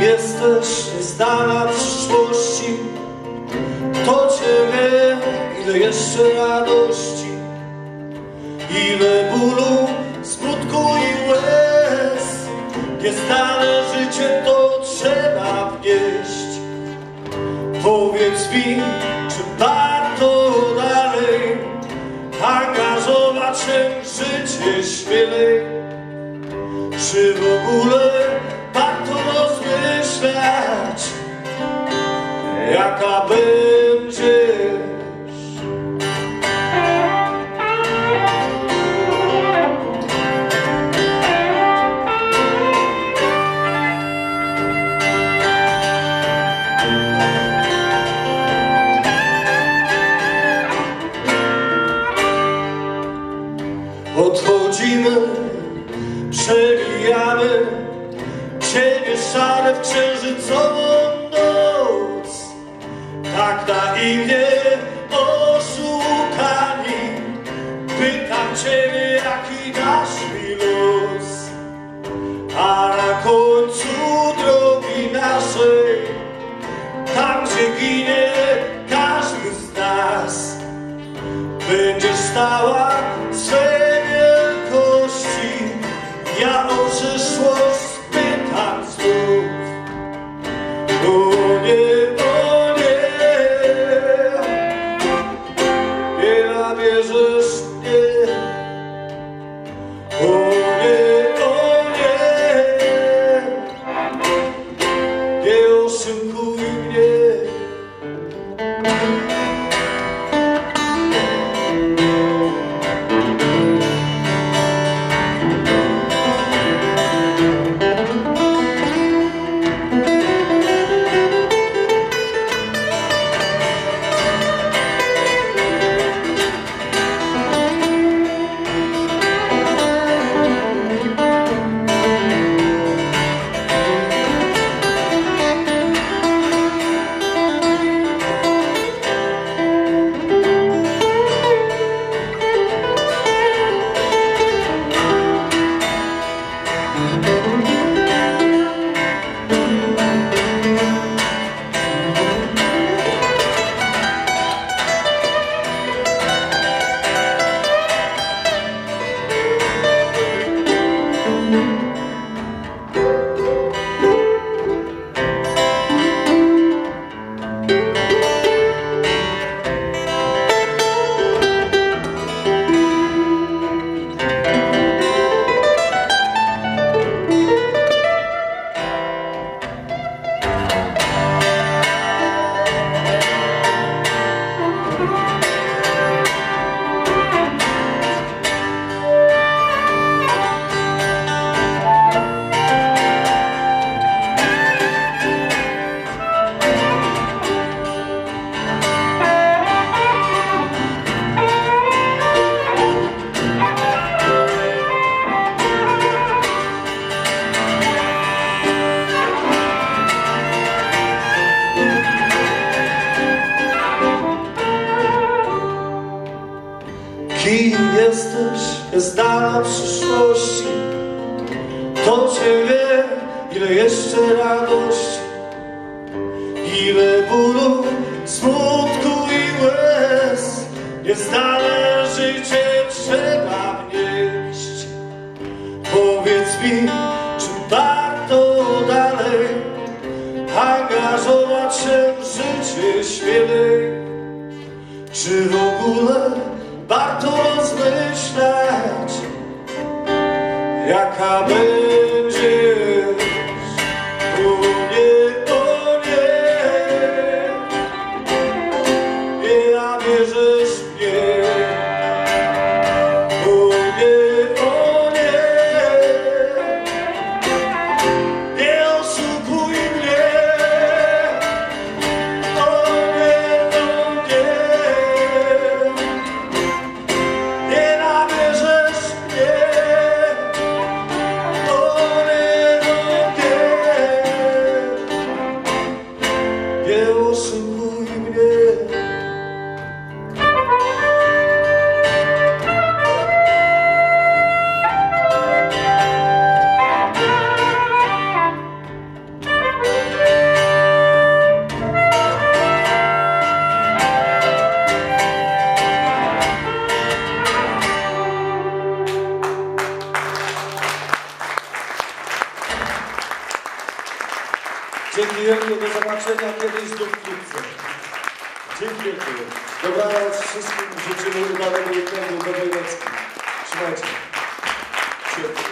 jesteś? Nieznana przyszłości. Kto cię wie, ile jeszcze radości? Ile bólu, smutku i łez? Nieznane życie to trzeba wnieść. Powiedz mi, czy warto dalej Angażować się w życie śmielej Czy w ogóle Odchodzimy, przewijamy Cienie szare w księżycową Tak naiwnie oszukani Pytam Ciebie, jaki dasz mi los A na końcu drogi naszej Tam, gdzie ginie każdy z nas Będziesz stała Kim jesteś, jest dana przyszłości. To cię wie, ile jeszcze radości. Ile bólu, smutku i łez. Nieznane życie trzeba wnieść. Powiedz mi, czy warto dalej Angażować się w życie śmielej czy w ogóle warto rozmyślać, jaka będziesz? Przyjemnie, do zobaczenia kiedyś wkrótce. Dziękuję. Dobranoc wszystkim, życzymy udanego weekendu, dobrej nocki. Trzymajcie się. Dziękuję.